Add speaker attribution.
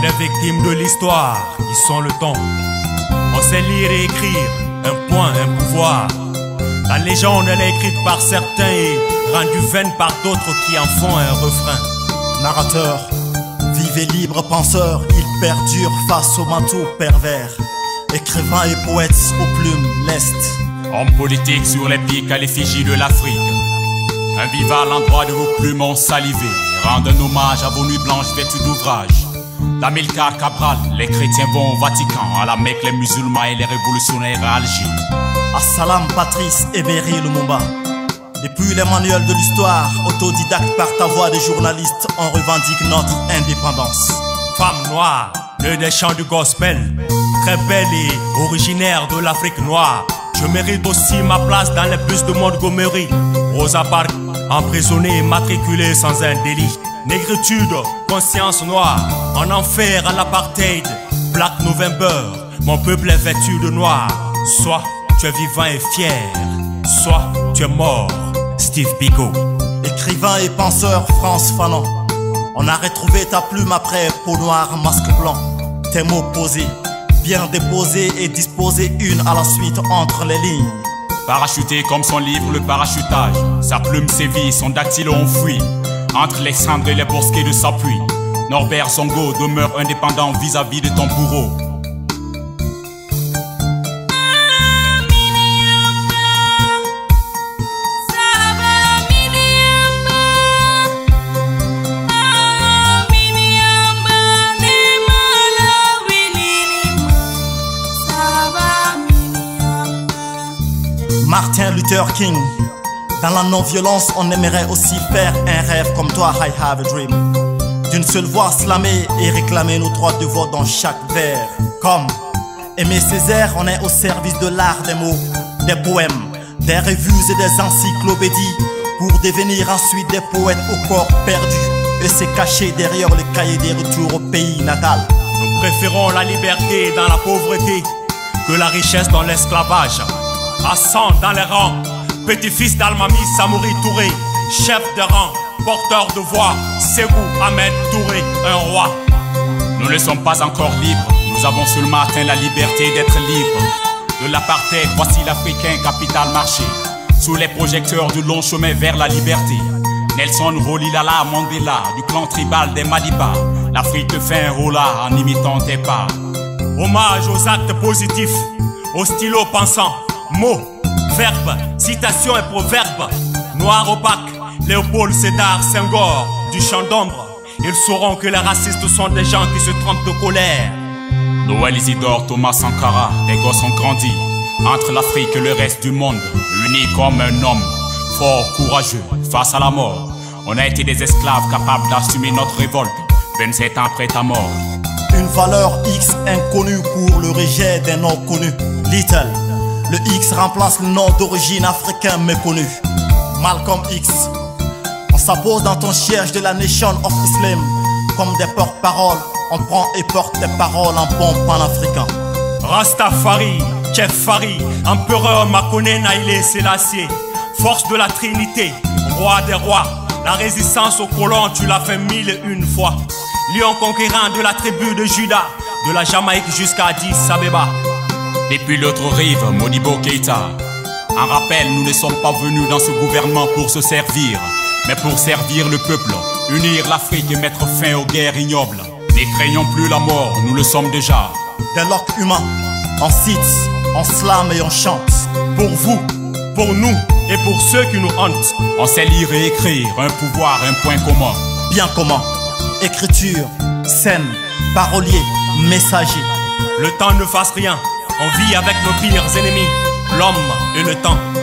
Speaker 1: des victimes de l'histoire, ils sont le temps. On sait lire et écrire, un point, un pouvoir. La légende, elle est écrite par certains et rendue vaine par d'autres qui en font un refrain.
Speaker 2: Narrateur, vivez libre penseur, il perdure face au manteau pervers. Écrivain et poète aux plumes lestes.
Speaker 3: Homme politique sur les pics à l'effigie de l'Afrique. Un viva à l'endroit de vos plumes salivé. Rende un hommage à vos nuits blanches vêtues d'ouvrage. D'Amilcar Cabral, les chrétiens vont au Vatican. À la Mecque, les musulmans et les révolutionnaires à Alger.
Speaker 2: Assalam Patrice Emery Lumumba. Depuis les manuels de l'histoire, autodidacte par ta voix de journaliste, on revendique notre indépendance.
Speaker 1: Femme noire, le des chants du gospel, très belle et originaire de l'Afrique noire. Je mérite aussi ma place dans les bus de Montgomery. Rosa Parks, emprisonnée et matriculée sans un délit. Négritude, conscience noire, en enfer à l'apartheid. Black November, mon peuple est vêtu de noir. Soit tu es vivant et fier, soit tu es mort. Steve Biko.
Speaker 2: Écrivain et penseur France Fanon. On a retrouvé ta plume après peau noire, masque blanc. Tes mots posés, bien déposés et disposés une à la suite entre les lignes.
Speaker 3: Parachuté comme son livre Le parachutage. Sa plume sévit, son dactylo enfoui. Entre les cendres et les bosquets de sa pluie. Norbert Zongo demeure indépendant vis-à-vis de ton bourreau.
Speaker 2: Martin Luther King. Dans la non-violence, on aimerait aussi faire un rêve comme toi, I have a dream. D'une seule voix slammer et réclamer nos droits de vote dans chaque vers. Comme Aimé Césaire, on est au service de l'art des mots, des poèmes, des revues et des encyclopédies pour devenir ensuite des poètes au corps perdu et se cacher derrière le cahier des retours au pays natal.
Speaker 1: Nous préférons la liberté dans la pauvreté que la richesse dans l'esclavage. Hassan dans les rangs, petit-fils d'Almami Samouri Touré, chef de rang, porteur de voix, Ségou Ahmed Touré, un roi.
Speaker 3: Nous ne sommes pas encore libres, nous avons seulement atteint la liberté d'être libres. De l'apartheid, voici l'Africain capital marché. Sous les projecteurs du long chemin vers la liberté. Nelson Rolilala Mandela, du clan tribal des Madiba. L'Afrique fait un rôle en imitant tes pas.
Speaker 1: Hommage aux actes positifs, au stylo pensant, mots, verbes, citations et proverbes. Noir opaque, Léopold Sédar Senghor, du champ d'ombre. Ils sauront que les racistes sont des gens qui se trompent de colère.
Speaker 3: Noël Isidore Thomas Sankara, les gosses ont grandi. Entre l'Afrique et le reste du monde, unis comme un homme, fort, courageux, face à la mort. On a été des esclaves capables d'assumer notre révolte, 27 ans après ta mort.
Speaker 2: Une valeur X inconnue pour le rejet des noms connus. Little. Le X remplace le nom d'origine africain méconnu. Malcolm X. On s'impose dans ton siège de la Nation of Islam. Comme des porte-paroles, on prend et porte des paroles en bon panafricain.
Speaker 1: Rastafari, Chef Fari, empereur Makone Naïle Sélassié, force de la Trinité, roi des rois, la résistance aux colons, tu l'as fait mille et une fois. Lion conquérant de la tribu de Juda, de la Jamaïque jusqu'à Addis Abeba.
Speaker 3: Depuis l'autre rive, Modibo Keita. En rappel, nous ne sommes pas venus dans ce gouvernement pour se servir, mais pour servir le peuple, unir l'Afrique et mettre fin aux guerres ignobles. Ne craignons plus la mort, nous le sommes déjà.
Speaker 2: Des locks humains, on cite, on slame et on chante.
Speaker 1: Pour vous, pour nous et pour ceux qui nous hantent.
Speaker 3: On sait lire et écrire, un pouvoir, un point commun.
Speaker 2: Bien comment Écriture, scène, parolier, messager.
Speaker 1: Le temps ne fasse rien, on vit avec nos pires ennemis, l'homme et le temps.